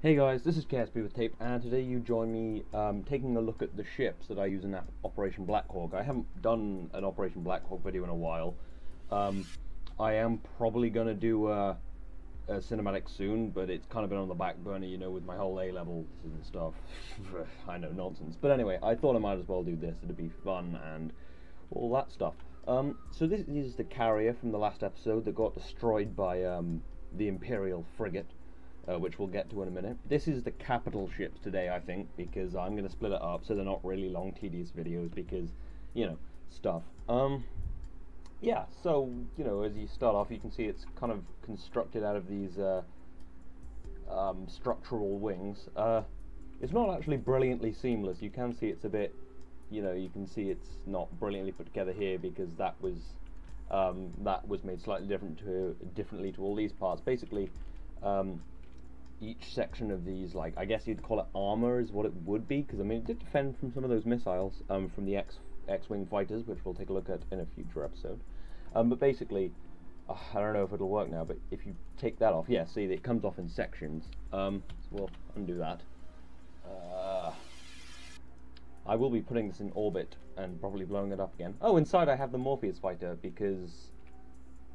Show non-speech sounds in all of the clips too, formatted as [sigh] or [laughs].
Hey guys, this is KSP with Tape, and today you join me um, taking a look at the ships that I use in Operation Blackhawk. I haven't done an Operation Blackhawk video in a while. Um, I am probably going to do a, a, cinematic soon, but it's kind of been on the back burner, you know, with my whole A-levels and stuff. [laughs] I know, nonsense. But anyway, I thought I might as well do this, it'd be fun and all that stuff. Um, so this is the carrier from the last episode that got destroyed by um, the Imperial frigate uh, which we'll get to in a minute. This is the capital ships today, I think, because I'm going to split it up so they're not really long, tedious videos because, you know, stuff. Um, yeah, so, you know, as you start off, you can see it's kind of constructed out of these uh, um, structural wings. Uh, it's not actually brilliantly seamless. You can see it's a bit, you know, you can see it's not brilliantly put together here because that was um, that was made slightly different to differently to all these parts. Basically, um, each section of these, like I guess you'd call it armor, is what it would be, because I mean it did defend from some of those missiles um, from the X X-wing fighters, which we'll take a look at in a future episode. Um, but basically, uh, I don't know if it'll work now, but if you take that off, yeah, see it comes off in sections. Um, so we'll undo that. Uh, I will be putting this in orbit and probably blowing it up again. Oh, inside I have the Morpheus fighter because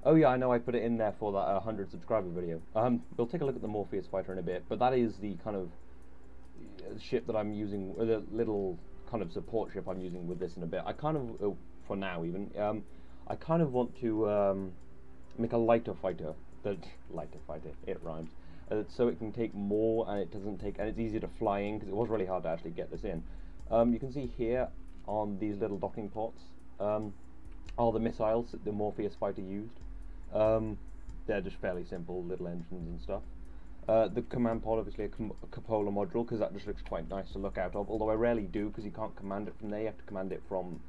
Oh yeah, I know I put it in there for that uh, 100 subscriber video. Um, we'll take a look at the Morpheus fighter in a bit, but that is the kind of uh, ship that I'm using, uh, the little kind of support ship I'm using with this in a bit. I kind of, uh, for now even, um, I kind of want to um, make a lighter fighter, that lighter fighter, it rhymes, uh, so it can take more and it doesn't take, and it's easier to fly in because it was really hard to actually get this in. Um, you can see here on these little docking ports um, are the missiles that the Morpheus fighter used. Um, they're just fairly simple little engines and stuff. Uh, the command pod, obviously a, a cupola module, because that just looks quite nice to look out of, although I rarely do, because you can't command it from there, you have to command it from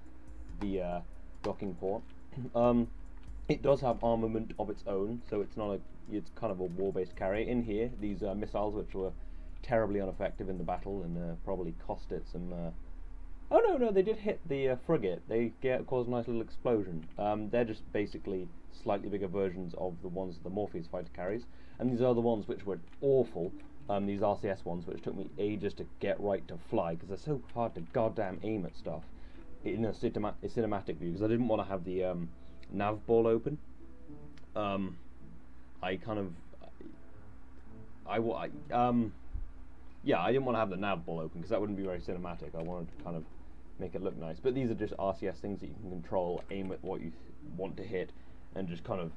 the uh, docking port. [clears throat] um, it does have armament of its own, so it's not a, it's kind of a war-based carrier. In here, these uh, missiles, which were terribly ineffective in the battle, and uh, probably cost it some uh, Oh no, no, they did hit the uh, frigate. They get, caused a nice little explosion. Um, they're just basically slightly bigger versions of the ones that the Morpheus fighter carries, and these are the ones which were awful. Um, these RCS ones, which took me ages to get right to fly because they're so hard to goddamn aim at stuff in a, cinema a cinematic view. Because I didn't want to have the um, nav ball open. Um, I kind of, I, I um yeah, I didn't want to have the nav ball open because that wouldn't be very cinematic. I wanted to kind of make it look nice. But these are just RCS things that you can control, aim at what you want to hit, and just kind of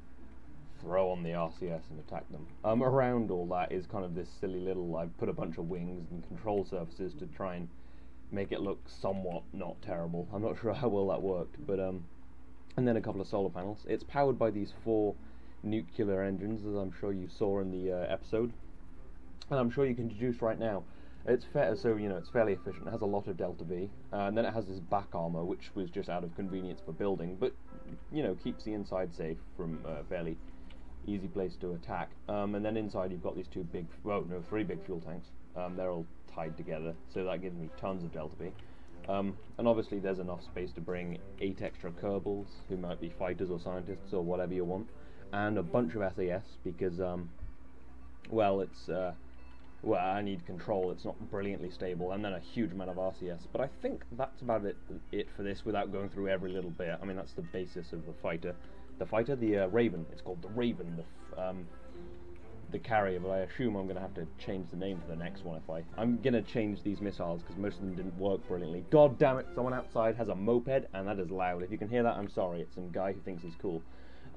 throw on the RCS and attack them. Um, around all that is kind of this silly little, I've put a bunch of wings and control surfaces to try and make it look somewhat not terrible. I'm not [laughs] sure how well that worked, but um, and then a couple of solar panels. It's powered by these four nuclear engines, as I'm sure you saw in the uh, episode and I'm sure you can deduce right now. It's fair, so you know it's fairly efficient. It has a lot of delta V, uh, and then it has this back armor, which was just out of convenience for building, but you know keeps the inside safe from a fairly easy place to attack. Um, and then inside you've got these two big, well no, three big fuel tanks. Um, they're all tied together, so that gives me tons of delta V. Um, and obviously there's enough space to bring eight extra Kerbals, who might be fighters or scientists or whatever you want, and a bunch of SAS because, um, well, it's uh, well, I need control, it's not brilliantly stable, and then a huge amount of RCS. But I think that's about it, it for this without going through every little bit. I mean, that's the basis of the fighter. The fighter, the uh, Raven, it's called the Raven, the, um, the carrier, but I assume I'm going to have to change the name for the next one if I... I'm going to change these missiles because most of them didn't work brilliantly. God damn it, someone outside has a moped, and that is loud. If you can hear that, I'm sorry. It's some guy who thinks he's cool.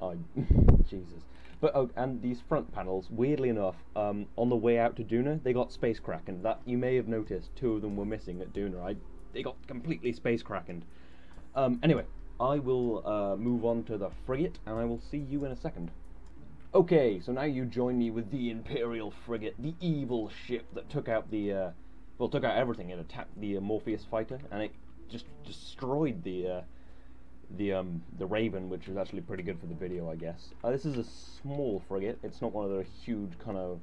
Oh, [laughs] Jesus. But oh, and these front panels, weirdly enough, um, on the way out to Duna, they got space krakened. That you may have noticed, two of them were missing at Duna. I, they got completely space krakened. Um, anyway, I will uh, move on to the frigate, and I will see you in a second. Okay, so now you join me with the Imperial frigate, the evil ship that took out the, uh, well, took out everything. It attacked the uh, Morpheus fighter, and it just destroyed the uh, the um, the Raven, which is actually pretty good for the video, I guess. Uh, this is a small frigate. It's not one of the huge kind of.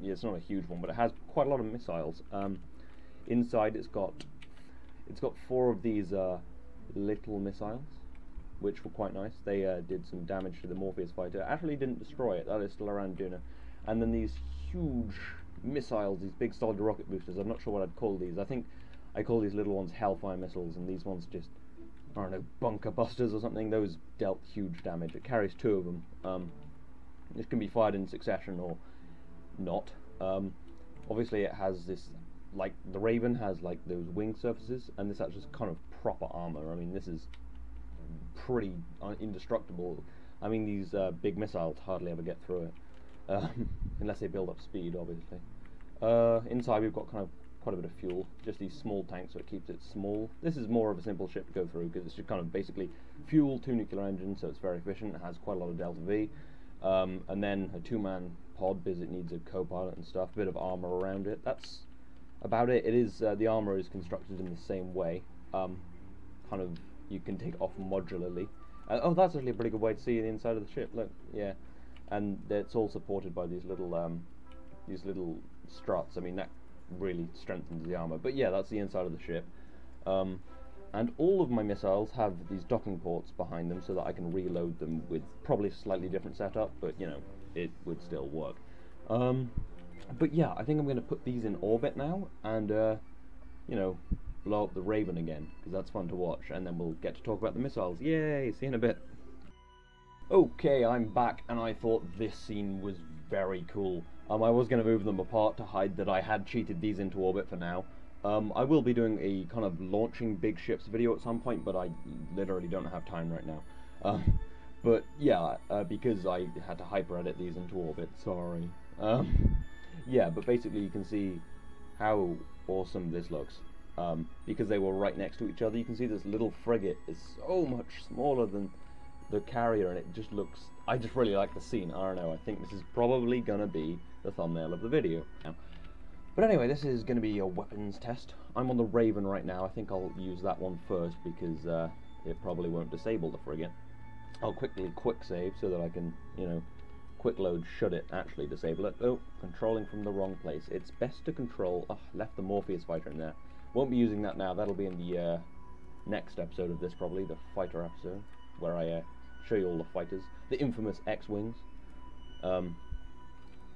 Yeah, it's not a huge one, but it has quite a lot of missiles. Um, inside, it's got it's got four of these uh, little missiles, which were quite nice. They uh, did some damage to the Morpheus fighter. Actually, didn't destroy it. That is still around Duna. And then these huge missiles, these big solid rocket boosters. I'm not sure what I'd call these. I think I call these little ones Hellfire missiles, and these ones just I don't know bunker busters or something. Those dealt huge damage. It carries two of them. Um, this can be fired in succession or not. Um, obviously, it has this like the Raven has like those wing surfaces, and this actually is kind of proper armor. I mean, this is pretty indestructible. I mean, these uh, big missiles hardly ever get through it, um, [laughs] unless they build up speed, obviously. Uh, inside, we've got kind of quite a bit of fuel, just these small tanks, so it keeps it small. This is more of a simple ship to go through because it's just kind of basically fuel, two nuclear engines, so it's very efficient. It has quite a lot of delta V, um, and then a two-man pod because it needs a co-pilot and stuff. A bit of armor around it. That's about it. It is uh, the armor is constructed in the same way. Um, kind of you can take off modularly. Uh, oh, that's actually a pretty good way to see the inside of the ship. Look, yeah, and it's all supported by these little um, these little struts. I mean, that really strengthens the armor. But yeah, that's the inside of the ship. Um, and all of my missiles have these docking ports behind them so that I can reload them with probably a slightly different setup, but you know, it would still work. Um, but yeah, I think I'm going to put these in orbit now and, uh, you know, blow up the Raven again, because that's fun to watch, and then we'll get to talk about the missiles. Yay, see you in a bit. Okay, I'm back, and I thought this scene was very cool. Um, I was going to move them apart to hide that I had cheated these into orbit for now. Um, I will be doing a kind of launching big ships video at some point, but I literally don't have time right now. Um, [laughs] but yeah, uh, because I had to hyper edit these into orbit, sorry. Um, [laughs] yeah, but basically you can see how awesome this looks. Um, because they were right next to each other, you can see this little frigate is so much smaller than the carrier, and it just looks. I just really like the scene. I don't know. I think this is probably gonna be the thumbnail of the video. But anyway, this is going to be a weapons test. I'm on the Raven right now. I think I'll use that one first because uh, it probably won't disable the frigate. I'll quickly quick save so that I can, you know, quick load should it actually disable it. Oh, controlling from the wrong place. It's best to control... Oh, left the Morpheus fighter in there. Won't be using that now. That'll be in the uh, next episode of this probably, the fighter episode, where I uh, show you all the fighters. The infamous X-Wings. Um,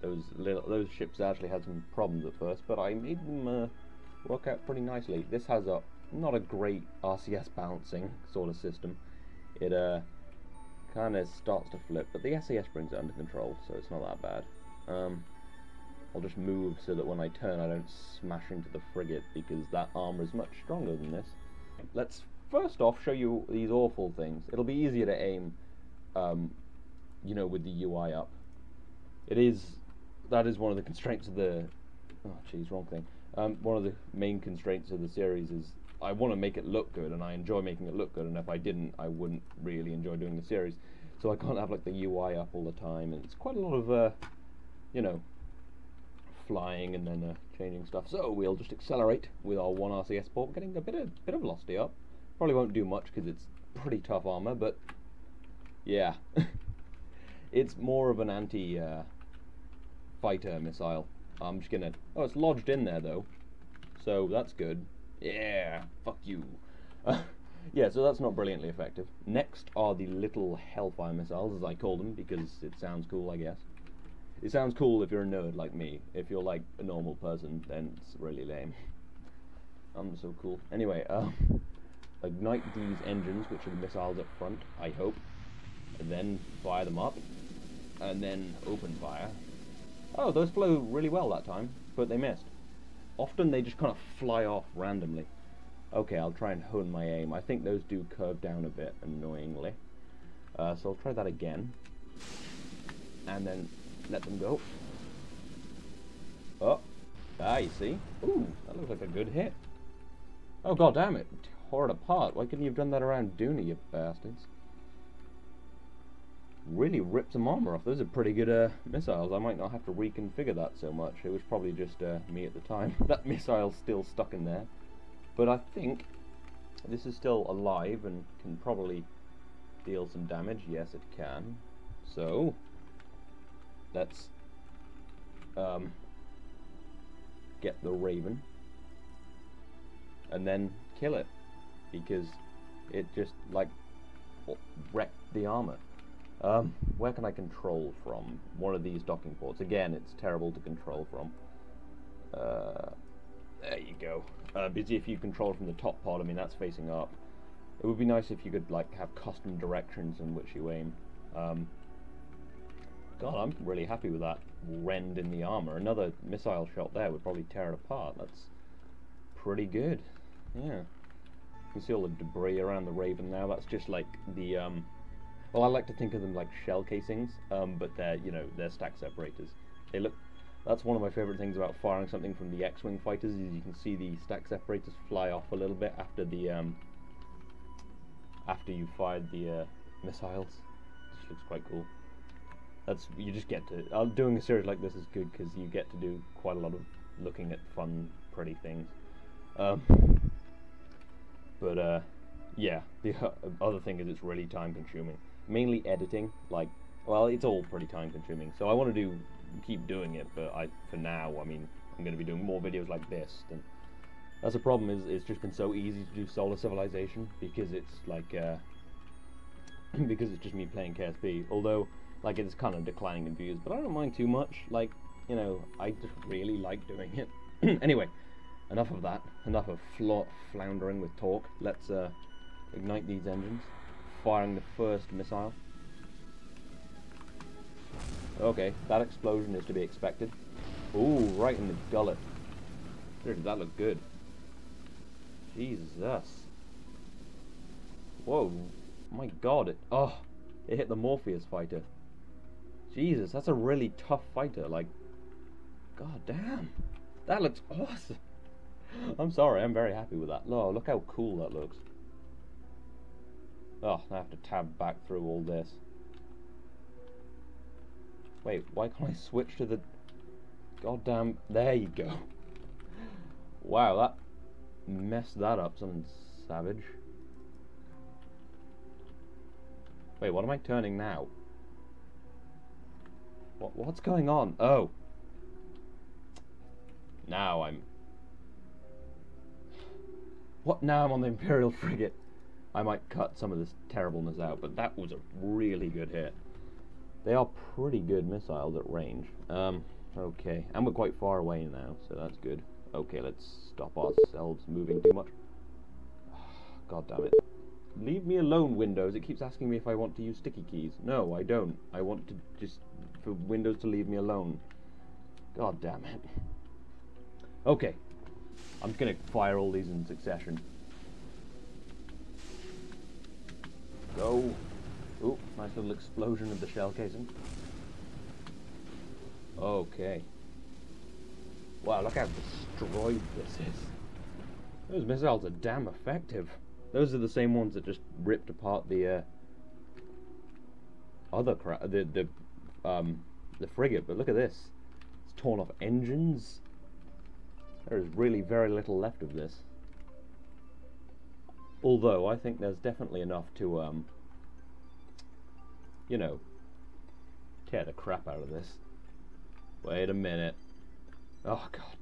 those little, those ships actually had some problems at first, but I made them uh, work out pretty nicely. This has a not a great RCS balancing sort of system. It uh, kind of starts to flip, but the SAS brings it under control, so it's not that bad. Um, I'll just move so that when I turn I don't smash into the frigate because that armor is much stronger than this. Let's first off show you these awful things. It'll be easier to aim, um, you know, with the UI up. It is that is one of the constraints of the. Oh, jeez, wrong thing. Um, one of the main constraints of the series is I want to make it look good, and I enjoy making it look good. And if I didn't, I wouldn't really enjoy doing the series. So I can't have like the UI up all the time, and it's quite a lot of, uh, you know, flying and then uh, changing stuff. So we'll just accelerate with our one RCS port, getting a bit of bit of velocity up. Probably won't do much because it's pretty tough armor, but yeah, [laughs] it's more of an anti. Uh, fighter missile. I'm just gonna... Oh, it's lodged in there, though. So, that's good. Yeah, fuck you. [laughs] Yeah, so that's not brilliantly effective. Next are the little Hellfire missiles, as I call them, because it sounds cool, I guess. It sounds cool if you're a nerd like me. If you're like a normal person, then it's really lame. [laughs] I'm so cool. Anyway, uh, ignite these engines, which are the missiles up front, I hope. And then fire them up. And then open fire. Oh, those flew really well that time, but they missed. Often they just kind of fly off randomly. Okay, I'll try and hone my aim. I think those do curve down a bit, annoyingly. Uh, so I'll try that again. And then let them go. Oh, ah, you see? Ooh, that looks like a good hit. Oh, god damn it. Tore it apart. Why couldn't you have done that around Duna, you bastards? really ripped some armor off. Those are pretty good uh, missiles. I might not have to reconfigure that so much. It was probably just uh, me at the time. [laughs] that missile's still stuck in there. But I think this is still alive and can probably deal some damage. Yes, it can. So, let's um, get the Raven and then kill it because it just like wrecked the armor. Um, where can I control from? One of these docking ports. Again, it's terrible to control from. Uh, there you go. Uh, because if you control from the top part, I mean, that's facing up. It would be nice if you could, like, have custom directions in which you aim. Um, God, I'm really happy with that rend in the armor. Another missile shot there would probably tear it apart. That's pretty good. Yeah. Can see all the debris around the Raven now. That's just like the, um, well, I like to think of them like shell casings, um, but they're, you know, they're stack separators. They look, that's one of my favorite things about firing something from the X-Wing fighters is you can see the stack separators fly off a little bit after the, um, after you fired the uh, missiles. This looks quite cool. That's you just get to. Uh, doing a series like this is good because you get to do quite a lot of looking at fun, pretty things. Um, but uh, yeah, [laughs] the other thing is it's really time consuming. Mainly editing, like, well, it's all pretty time consuming. So I want to do keep doing it, but I for now, I mean, I'm going to be doing more videos like this. And that's the problem is it's just been so easy to do Solar Civilization because it's like uh, [clears throat] because it's just me playing KSP. Although like it's kind of declining in views, but I don't mind too much. Like you know, I just really like doing it. [clears throat] anyway, enough of that. Enough of floundering with talk. Let's uh, ignite these engines. Firing the first missile. Okay, that explosion is to be expected. Ooh, right in the gullet. That look good? Jesus. Whoa. My god, it... Oh, it hit the Morpheus fighter. Jesus, that's a really tough fighter, like... God damn. That looks awesome. I'm sorry, I'm very happy with that. Oh, look how cool that looks. Oh, I have to tab back through all this. Wait, why can't I switch to the... Goddamn... There you go. Wow, that messed that up, something savage. Wait, what am I turning now? What, what's going on? Oh. Now I'm... What? Now I'm on the Imperial frigate. I might cut some of this terribleness out, but that was a really good hit. They are pretty good missiles at range. Um, okay. And we're quite far away now, so that's good. Okay, let's stop ourselves moving too much. [sighs] God damn it. Leave me alone, Windows. It keeps asking me if I want to use sticky keys. No, I don't. I want to just... for Windows to leave me alone. God damn it. Okay. I'm just gonna fire all these in succession. Go. Ooh, nice little explosion of the shell casing. Okay. Wow, look how destroyed this is. Those missiles are damn effective. Those are the same ones that just ripped apart the uh, other crap, the the um, the frigate. But look at this. It's torn off engines. There is really very little left of this. Although I think there's definitely enough to um, you know, tear the crap out of this. Wait a minute. Oh god.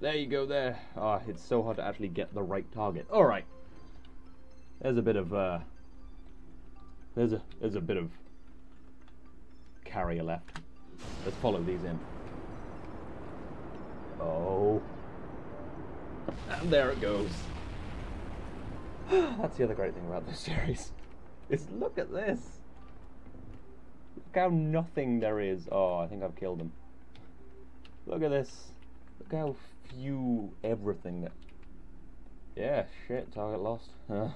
There you go there. Ah, oh, it's so hard to actually get the right target. Alright. There's a bit of uh there's a there's a bit of carrier left. Let's follow these in. Oh. And there it goes. [sighs] That's the other great thing about this series. Is look at this. Look how nothing there is. Oh, I think I've killed him. Look at this. Look how few everything that... Yeah, shit, target lost. Ah,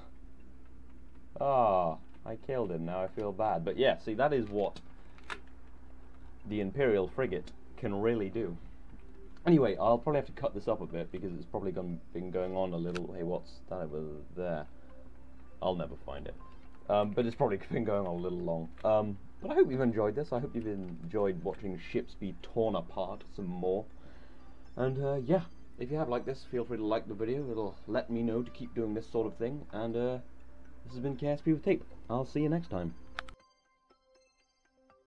oh, I killed him, now I feel bad. But yeah, see, that is what the Imperial frigate can really do. Anyway, I'll probably have to cut this up a bit because it's probably gone, been going on a little... Hey, what's that over there? I'll never find it. Um, but it's probably [laughs] been going on a little long. Um, but I hope you've enjoyed this. I hope you've enjoyed watching ships be torn apart some more. And uh, yeah, if you have liked this, feel free to like the video. It'll let me know to keep doing this sort of thing. And uh, this has been KSP with Tape. I'll see you next time.